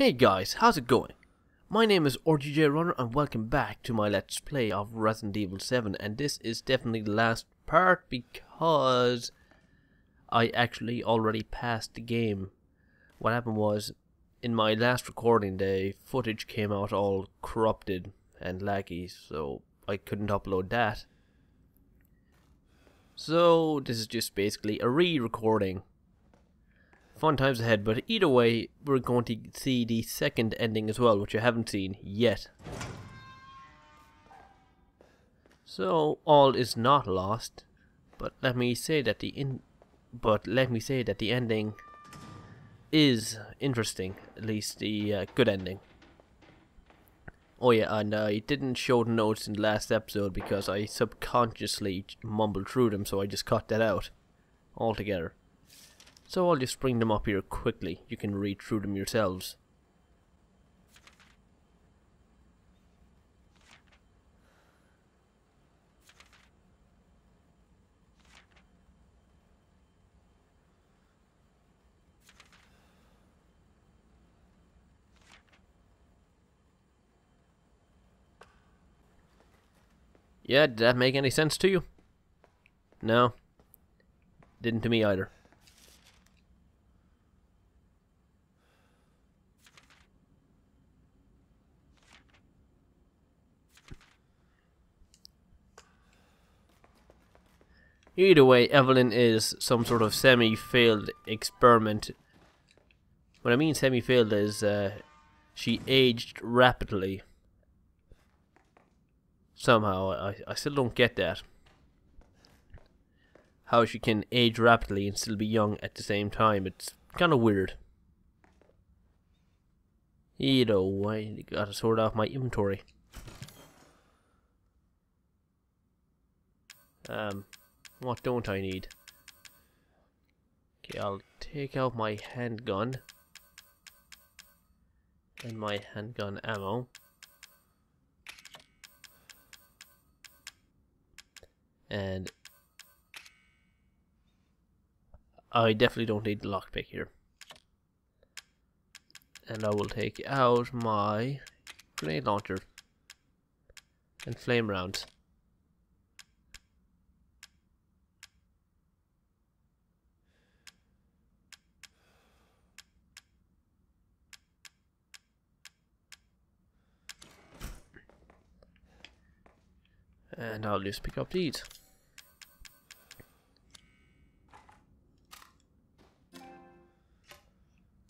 Hey guys, how's it going? My name is RGJ Runner and welcome back to my Let's Play of Resident Evil 7 and this is definitely the last part because I actually already passed the game. What happened was, in my last recording the footage came out all corrupted and laggy so I couldn't upload that. So this is just basically a re-recording fun times ahead. But either way, we're going to see the second ending as well, which I haven't seen yet. So all is not lost, but let me say that the in, but let me say that the ending is interesting. At least the uh, good ending. Oh yeah, and I didn't show the notes in the last episode because I subconsciously mumbled through them, so I just cut that out altogether. So I'll just bring them up here quickly. You can read through them yourselves. Yeah, did that make any sense to you? No? Didn't to me either. Either way, Evelyn is some sort of semi-failed experiment. What I mean semi-failed is uh, she aged rapidly. Somehow, I, I still don't get that. How she can age rapidly and still be young at the same time. It's kind of weird. Either way, gotta sort out my inventory. Um, what don't I need? Okay, I'll take out my handgun. And my handgun ammo. And I definitely don't need the lockpick here. And I will take out my grenade launcher and flame rounds. And I'll just pick up these.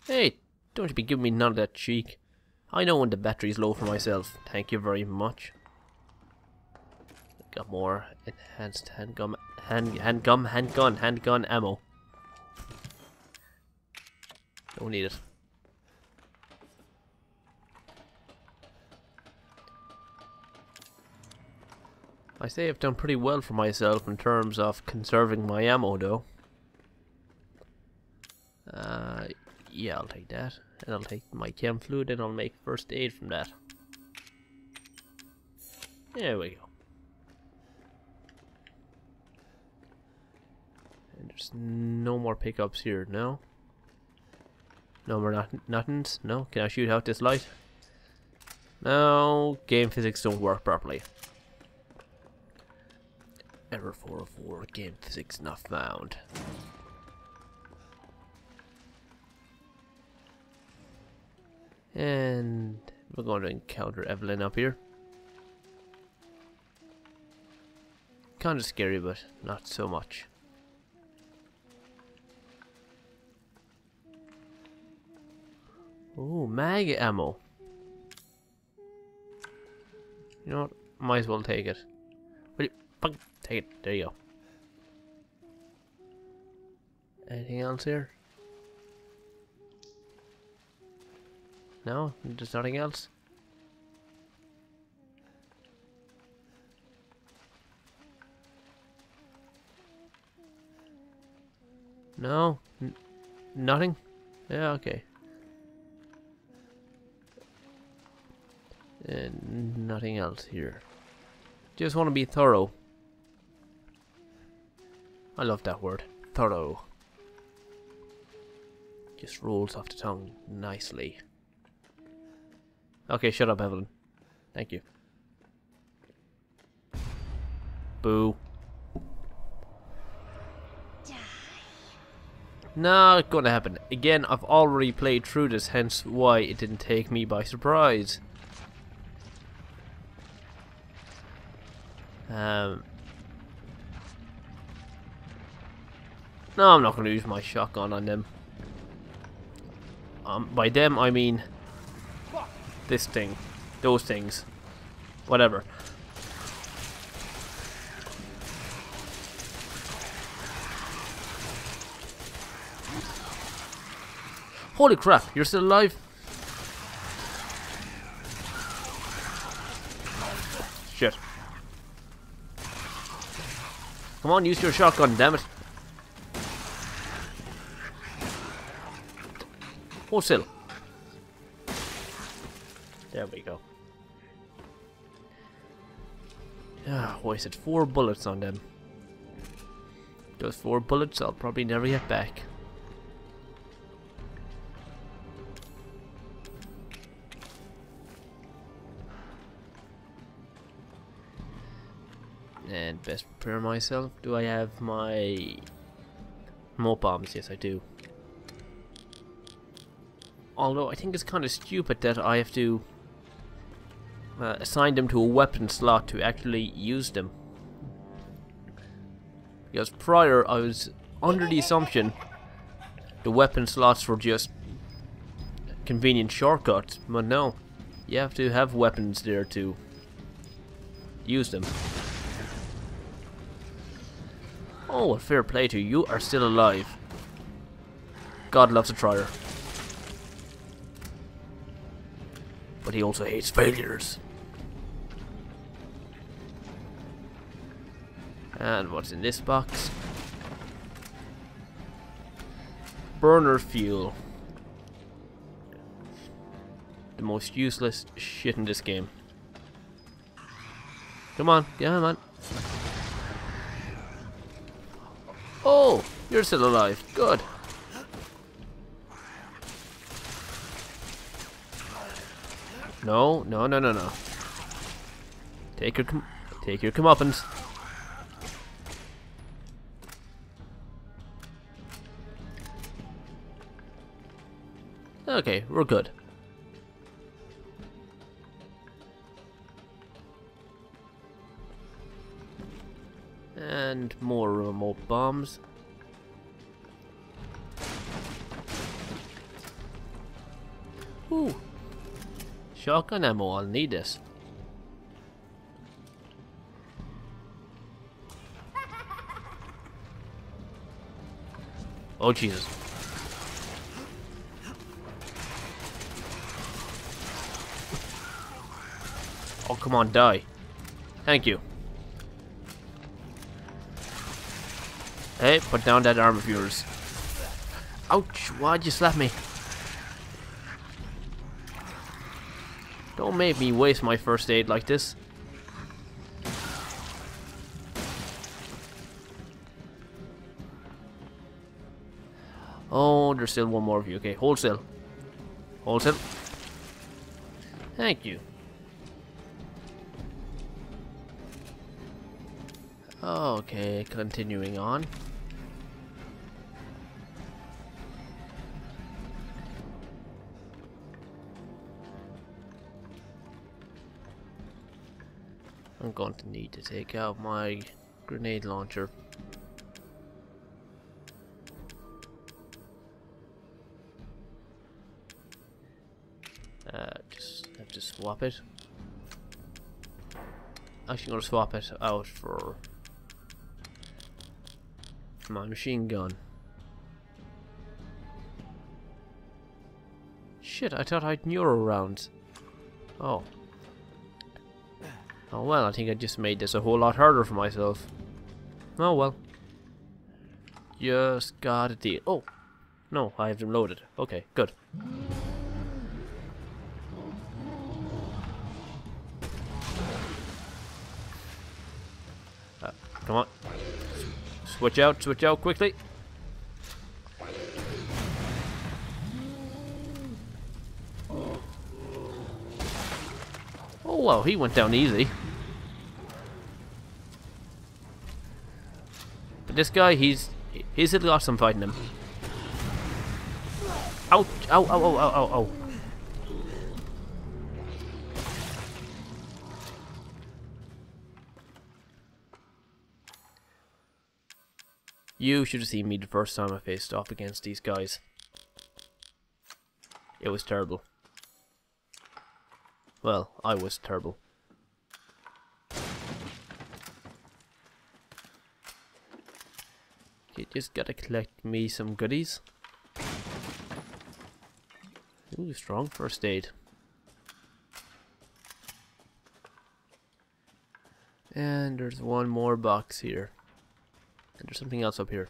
Hey, don't you be giving me none of that cheek. I know when the battery's low for myself. Thank you very much. Got more enhanced handgun, hand, handgun, handgun, handgun ammo. Don't need it. I say I've done pretty well for myself in terms of conserving my ammo though. Uh, yeah, I'll take that. And I'll take my chem fluid and I'll make first aid from that. There we go. And there's no more pickups here, no? No more not nothings? No? Can I shoot out this light? No, game physics don't work properly. Error 404, game physics not found. And we're going to encounter Evelyn up here. Kind of scary, but not so much. Oh, mag ammo. You know what? Might as well take it. Fuck, take it. There you go. Anything else here? No? There's nothing else? No? N nothing? Yeah, okay. And nothing else here. Just want to be thorough. I love that word. Thorough. Just rolls off the tongue nicely. Okay, shut up, Evelyn. Thank you. Boo. Not gonna happen. Again, I've already played through this, hence why it didn't take me by surprise. Um, no, I'm not gonna use my shotgun on them. Um, by them, I mean this thing, those things, whatever. Holy crap, you're still alive? Shit. Come on, use your shotgun, damn it. Hold still. There we go. Ah, wasted four bullets on them. Those four bullets I'll probably never get back. And best prepare myself. Do I have my more bombs? Yes, I do. Although I think it's kind of stupid that I have to uh, assign them to a weapon slot to actually use them. Because prior I was under the assumption the weapon slots were just convenient shortcuts, but no. You have to have weapons there to use them. Oh, fair play to you. You are still alive. God loves a trier. But he also hates failures. And what's in this box? Burner fuel. The most useless shit in this game. Come on, come on. Oh, you're still alive. Good. No, no, no, no, no. Take your take your comeuppance. Okay, we're good. And more remote bombs. Shotgun ammo, I'll need this. Oh Jesus. Oh come on, die. Thank you. Hey, put down that arm of yours. Ouch, why'd you slap me? Make me waste my first aid like this. Oh, there's still one more of you. Okay, hold still. Hold still. Thank you. Okay, continuing on. I'm going to need to take out my grenade launcher. Uh, just to swap it. Actually, I'm gonna swap it out for my machine gun. Shit, I thought I had neuro rounds. Oh. Oh well, I think I just made this a whole lot harder for myself. Oh well. Just got a deal. Oh! No, I have them loaded. Okay, good. Uh, come on. Switch out, switch out quickly. Oh wow, he went down easy. This guy, he's he's had lots of fighting him. Ouch! Ow! Ow! Ow! Ow! Ow! Ow! You should have seen me the first time I faced off against these guys. It was terrible. Well, I was terrible. Just gotta collect me some goodies. Ooh, strong first aid. And there's one more box here. And there's something else up here.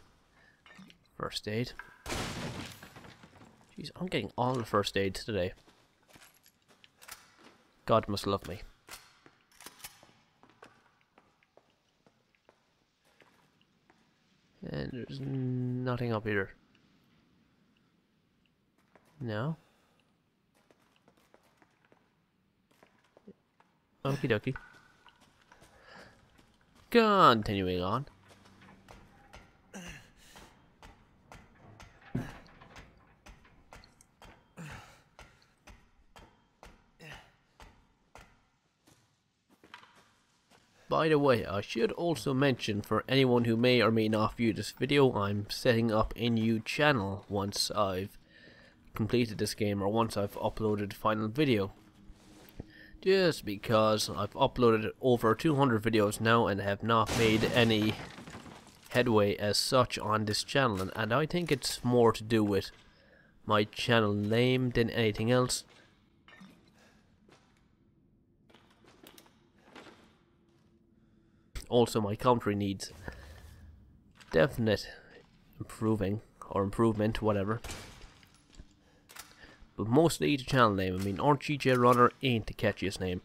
First aid. Jeez, I'm getting all the first aids today. God must love me. And there's nothing up here. No? Okie dokie. Continuing on. By the way, I should also mention for anyone who may or may not view this video, I'm setting up a new channel once I've completed this game or once I've uploaded the final video. Just because I've uploaded over 200 videos now and have not made any headway as such on this channel and, I think it's more to do with my channel name than anything else. Also my country needs definite improving or improvement, whatever. But mostly the channel name. I mean, RGJ Runner ain't the catchiest name.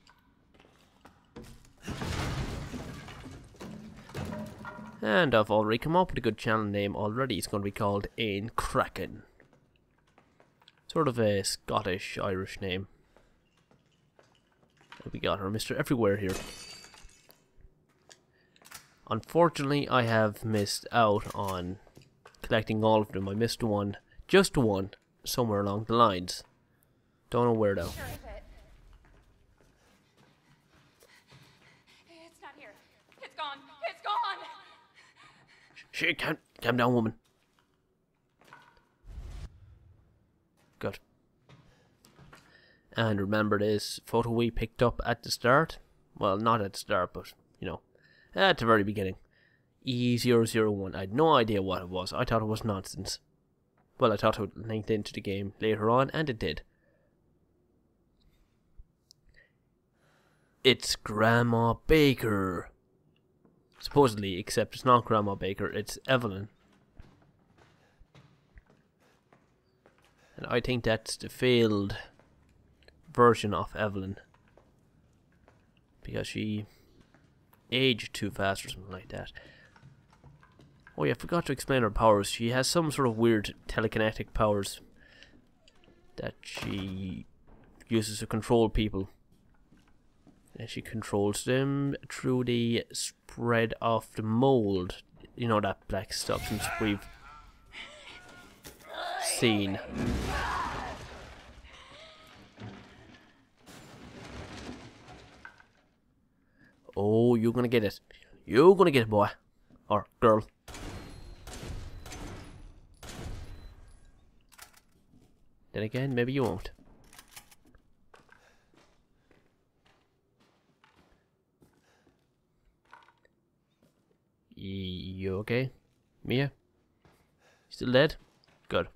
And I've already come up with a good channel name already. It's going to be called Ain Kraken. Sort of a Scottish-Irish name. We got our Mr. Everywhere here. Unfortunately, I have missed out on collecting all of them. I missed one, just one, somewhere along the lines. Don't know where though. It's not here. It's gone. It's gone. Shit, calm, calm down, woman. Good. And remember this photo we picked up at the start? Well, not at the start, but, you know, at the very beginning. E001. I had no idea what it was. I thought it was nonsense. Well, I thought it would into the game later on, and it did. It's Grandma Baker. Supposedly, except it's not Grandma Baker, it's Evelyn. And I think that's the failed version of Evelyn. Because she aged too fast or something like that. Oh yeah, I forgot to explain her powers. She has some sort of weird telekinetic powers that she uses to control people. And she controls them through the spread of the mold. You know, that black substance we've seen. Oh, you're gonna get it. You're gonna get it, boy. Or girl. Then again, maybe you won't. You okay? Mia? Still dead? Good.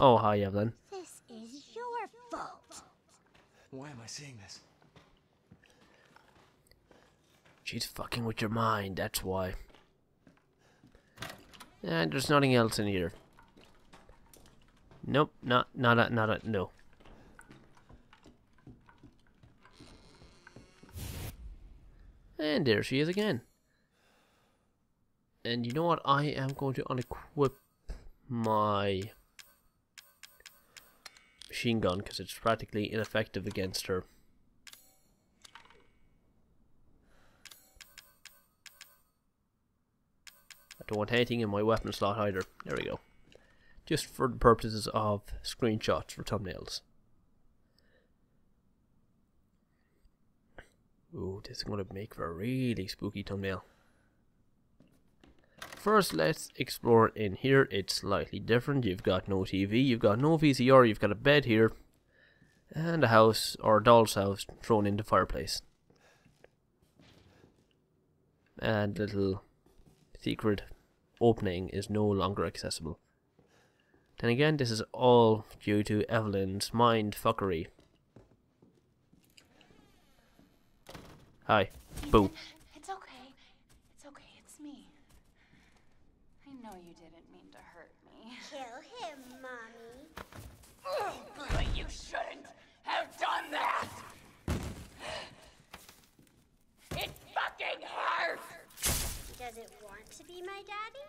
Oh, hi, Evelyn. This is your fault. Why am I seeing this? She's fucking with your mind, that's why. And there's nothing else in here. Nope, not, not a, not a, no. And there she is again. And you know what? I am going to unequip my machine gun because it's practically ineffective against her. I don't want anything in my weapon slot either. There we go. Just for the purposes of screenshots for thumbnails. Ooh, this is going to make for a really spooky thumbnail. First, let's explore in here. It's slightly different. You've got no TV, you've got no VCR, you've got a bed here, and a house, or a doll's house, thrown into fireplace. And little secret opening is no longer accessible. Then again, this is all due to Evelyn's mind fuckery. Hi. Boo. It's okay. It's okay. It's me. I know you didn't mean to hurt me. Kill him, Mommy. But you shouldn't have done that! It fucking hurts! Does it want to be my daddy?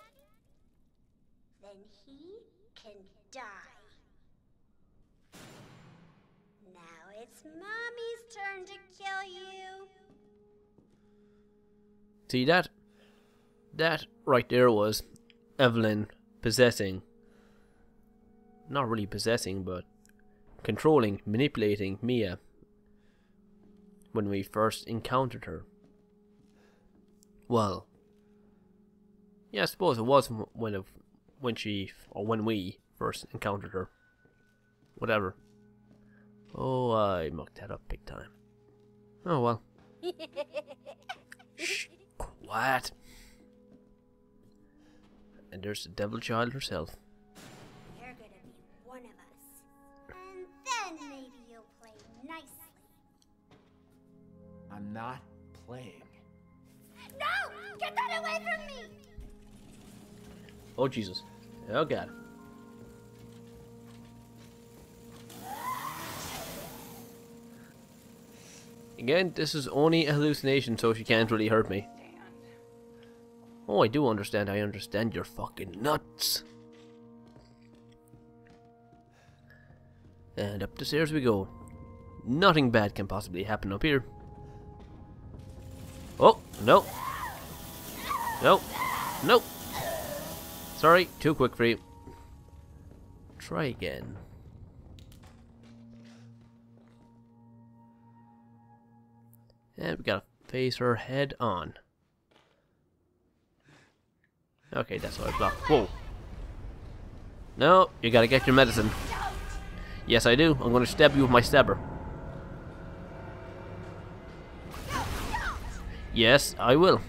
Then he can die. Now it's Mommy's turn to kill you. See that? That right there was Evelyn possessing. Not really possessing, but controlling, manipulating Mia when we first encountered her. Well, yeah, I suppose it was when of when she or when we first encountered her. Whatever. Oh, I mucked that up big time. Oh well. Shh, quiet. And there's the devil child herself. You're gonna be one of us. And then maybe you'll play nicely. I'm not playing. No! Get that away from me! Oh Jesus. Oh God. Again, this is only a hallucination, so she can't really hurt me. Oh, I do understand. I understand you're fucking nuts. And up the stairs we go. Nothing bad can possibly happen up here. Oh, no. No. No. Sorry, too quick for you. Try again. And we gotta face her head on. Okay, that's how I block. Whoa. No, you gotta get your medicine. Yes, I do. I'm gonna stab you with my stabber. Yes, I will.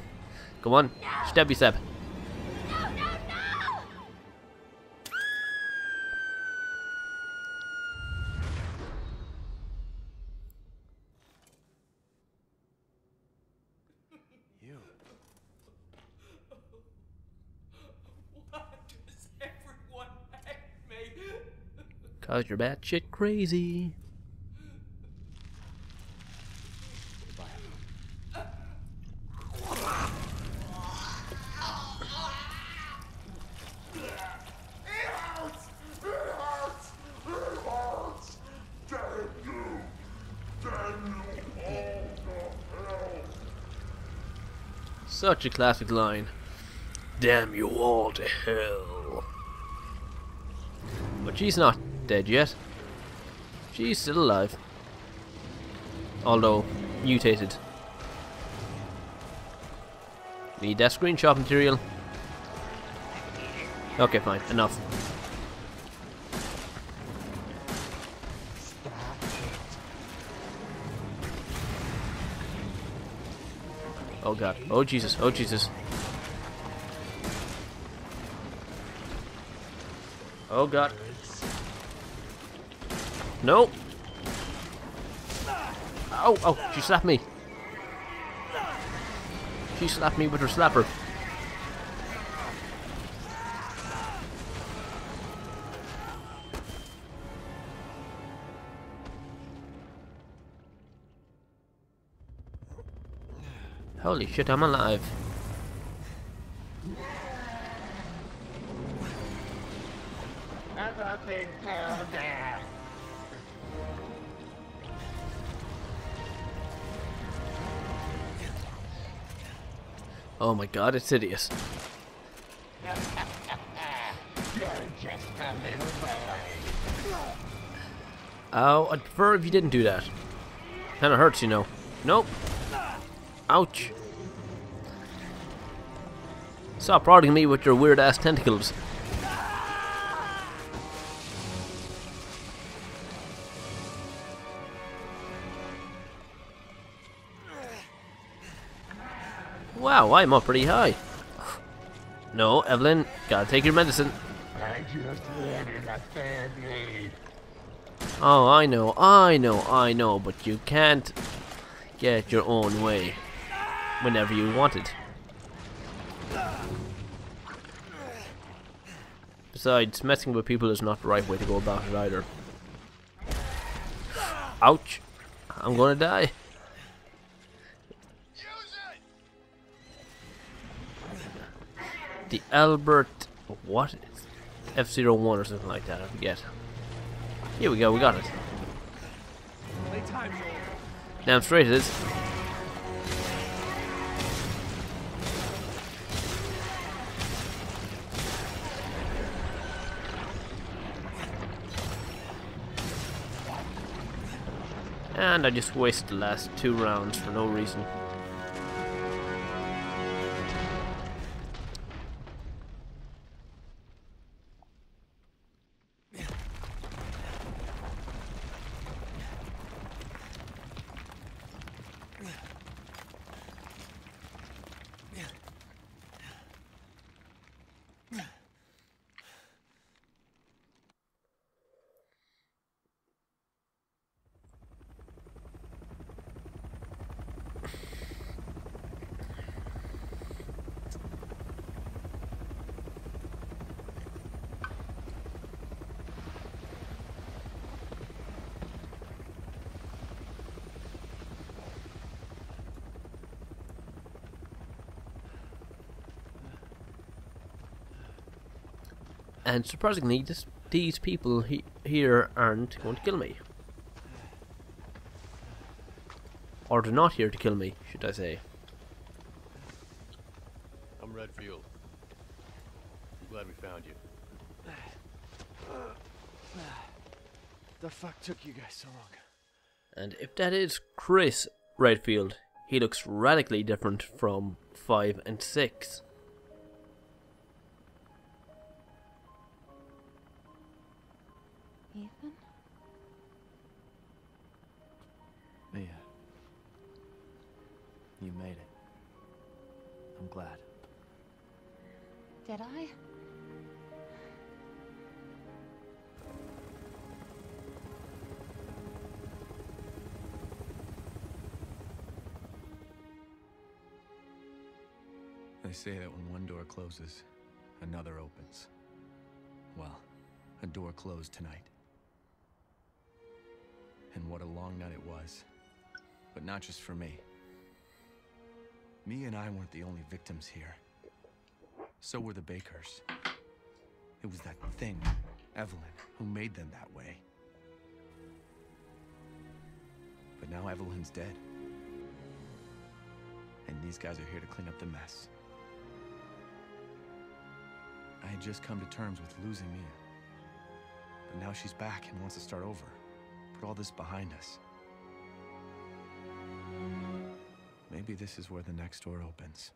Come on, stabby stab. Cause you're batshit crazy. Such a classic line. Damn you all to hell. But she's not dead yet. She's still alive. Although, mutated. Need that screenshot material. Okay, fine. Enough. Oh god. Oh Jesus. Oh Jesus. Oh god. No. Oh, oh, she slapped me. She slapped me with her slapper. Holy shit, I'm alive. Oh my god, it's hideous. Oh, I'd prefer if you didn't do that. Kinda hurts, you know. Nope. Ouch. Stop prodding me with your weird ass tentacles. Wow, I'm up pretty high. No, Evelyn, gotta take your medicine. I just wanted a family. Oh, I know, I know, I know, but you can't get your own way whenever you want it. Besides, messing with people is not the right way to go about it either. Ouch. I'm gonna die. The Albert... What? F-01 or something like that, I forget. Here we go, we got it. Damn straight it is. And I just wasted the last two rounds for no reason. And surprisingly, this, these people he, here aren't going to kill me. Or they're not here to kill me, should I say. I'm Redfield. I'm glad we found you. The fuck took you guys so long? And if that is Chris Redfield, he looks radically different from 5 and 6. I? They say that when one door closes, another opens. Well, a door closed tonight. And what a long night it was. But not just for me. Mia and I weren't the only victims here. So were the Bakers. It was that thing, Evelyn, who made them that way. But now Evelyn's dead. And these guys are here to clean up the mess. I had just come to terms with losing Mia. But now she's back and wants to start over. Put all this behind us. Maybe this is where the next door opens.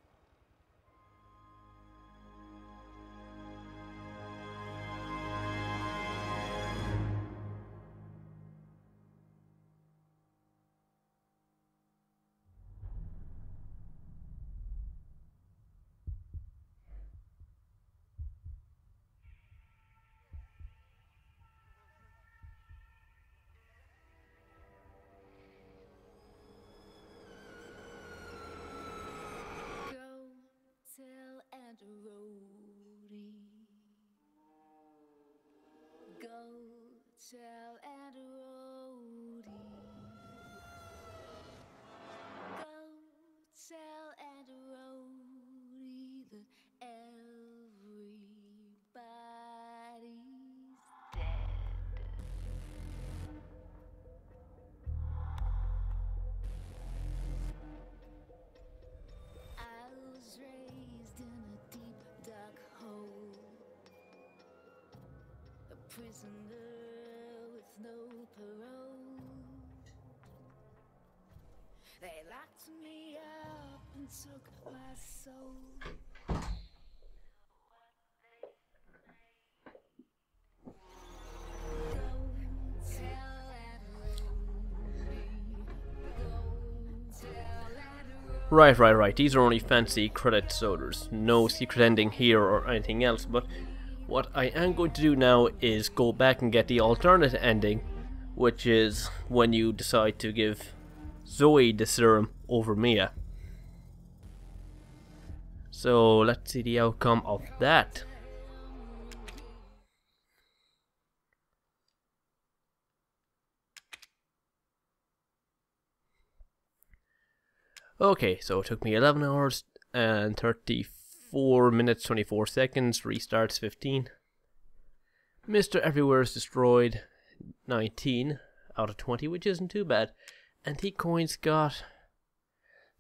Michelle Aunt Rhody. Go tell Aunt Rhody that everybody's dead. I was raised in a deep dark hole, a prisoner. They locked me up and took my soul. Right, right, right. These are only fancy credits, so no secret ending here or anything else. But what I am going to do now is go back and get the alternate ending, which is when you decide to give Zoe the serum over Mia. So let's see the outcome of that. Okay, so it took me 11 hours and 34 minutes 24 seconds, restarts 15. Mr. Everywhere is destroyed 19 out of 20, which isn't too bad. Antique coins got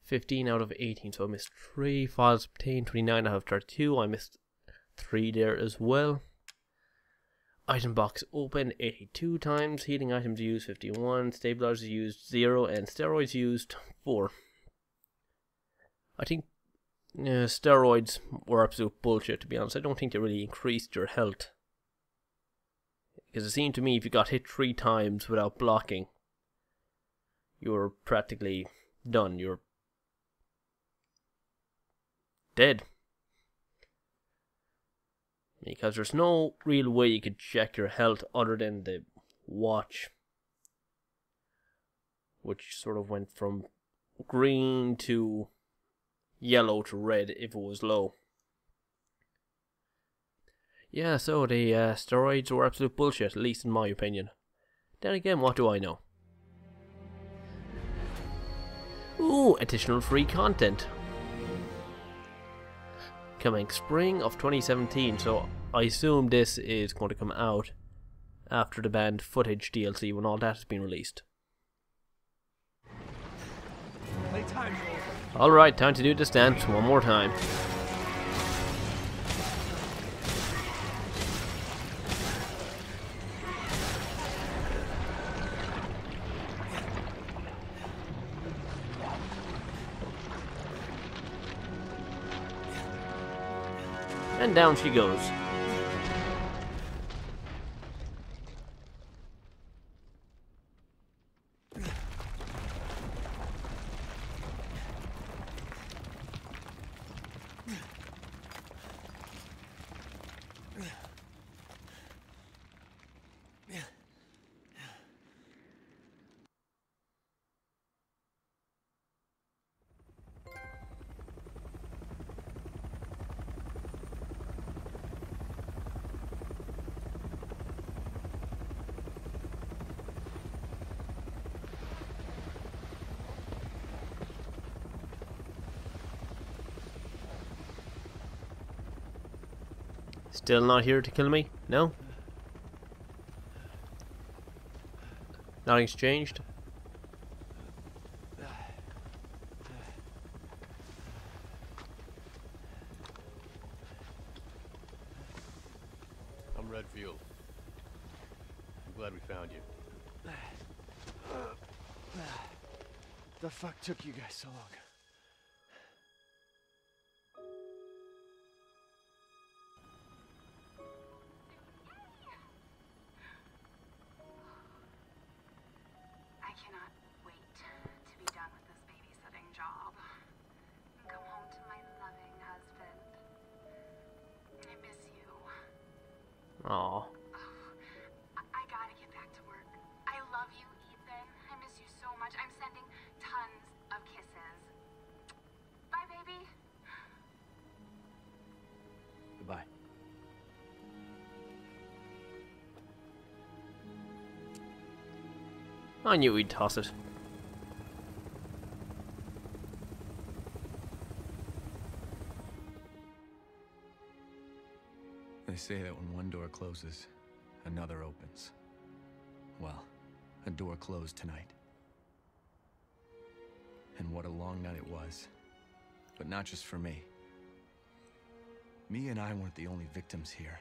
15 out of 18, so I missed 3. Files obtained 29 out of 32, I missed 3 there as well. Item box open 82 times, healing items used 51, stabilizers used 0, and steroids used 4. I think uh, steroids were absolute bullshit, to be honest. I don't think they really increased your health. Because it seemed to me if you got hit three times without blocking, you were practically done. You're dead. Because there's no real way you could check your health other than the watch. Which sort of went from green to yellow to red if it was low. Yeah, so the uh, steroids were absolute bullshit, at least in my opinion. Then again, what do I know? Ooh, additional free content. Coming spring of 2017, so I assume this is going to come out after the Banned Footage DLC when all that has been released. Alright, time to do this dance one more time. And down she goes. Still not here to kill me? No? Nothing's changed? I'm Redfield. I'm glad we found you. The fuck took you guys so long? I knew we'd toss it. They say that when one door closes, another opens. Well, a door closed tonight. And what a long night it was. But not just for me. Mia and I weren't the only victims here.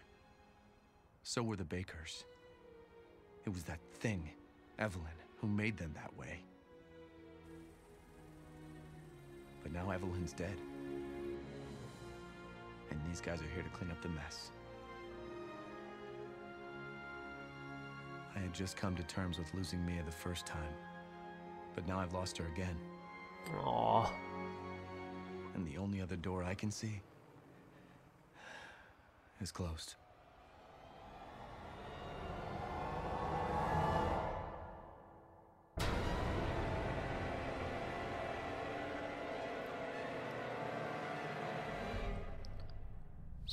So were the Bakers. It was that thing, Evelyn, who made them that way. But now Evelyn's dead. And these guys are here to clean up the mess. I had just come to terms with losing Mia the first time. But now I've lost her again. Aww. And the only other door I can see is closed.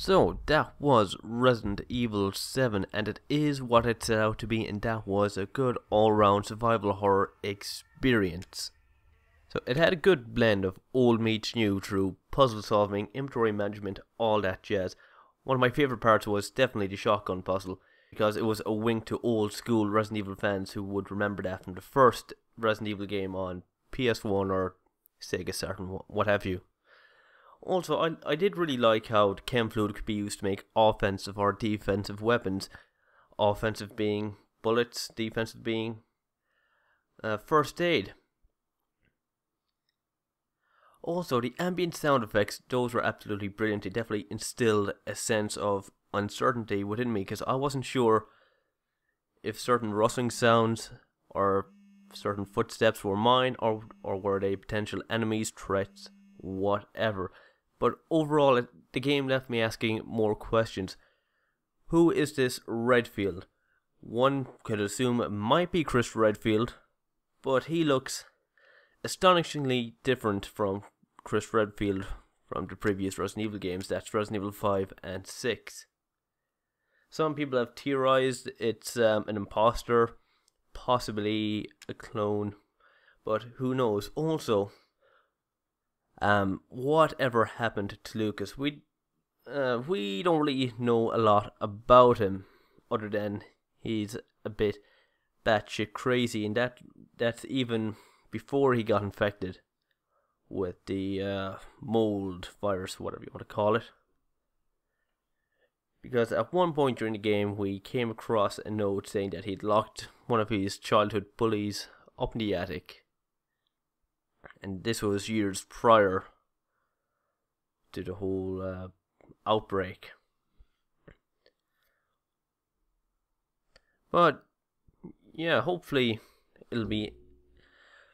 So that was Resident Evil 7 and it is what it set out to be and that was a good all-round survival horror experience. So it had a good blend of old meets new through puzzle solving, inventory management, all that jazz. One of my favourite parts was definitely the shotgun puzzle because it was a wink to old school Resident Evil fans who would remember that from the first Resident Evil game on PS1 or Sega Saturn, what have you. Also, I, I did really like how chem fluid could be used to make offensive or defensive weapons. Offensive being bullets, defensive being uh, first aid. Also, the ambient sound effects, those were absolutely brilliant. They definitely instilled a sense of uncertainty within me because I wasn't sure if certain rustling sounds or certain footsteps were mine or, or were they potential enemies, threats, whatever. But overall, the game left me asking more questions. Who is this Redfield? One could assume it might be Chris Redfield, but he looks astonishingly different from Chris Redfield from the previous Resident Evil games. That's Resident Evil 5 and 6. Some people have theorized it's um, an imposter, possibly a clone, but who knows? Also, um, whatever happened to Lucas? We uh, we don't really know a lot about him, other than he's a bit batshit crazy, and that that's even before he got infected with the uh, mold virus, whatever you want to call it. Because at one point during the game, we came across a note saying that he'd locked one of his childhood bullies up in the attic and this was years prior to the whole uh, outbreak. But yeah, hopefully it'll be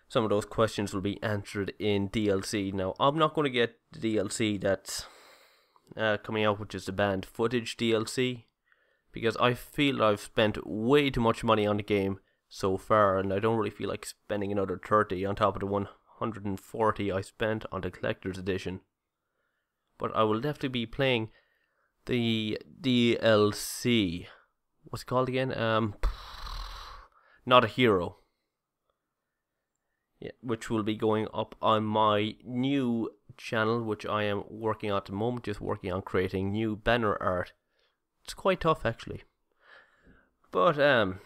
some of those questions will be answered in DLC. Now, I'm not going to get the DLC that's uh, coming out, which is the Banned Footage DLC, because I feel I've spent way too much money on the game so far, and I don't really feel like spending another 30 on top of the one 140 I spent on the collector's edition. But I will definitely be playing the DLC. What's it called again? Um, not a hero. Yeah, which will be going up on my new channel, which I am working on at the moment, just working on creating new banner art. It's quite tough actually. But um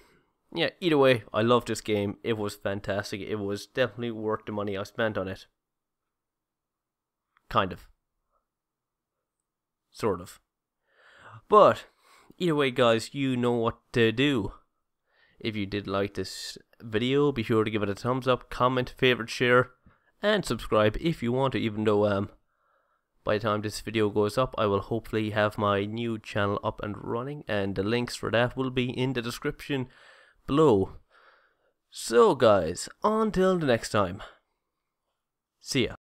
yeah, either way, I love this game. It was fantastic. It was definitely worth the money I spent on it. Kind of. Sort of. But, either way, guys, you know what to do. If you did like this video, be sure to give it a thumbs up, comment, favorite, share, and subscribe if you want to, even though um, by the time this video goes up, I will hopefully have my new channel up and running, and the links for that will be in the description below. So guys, until the next time. See ya.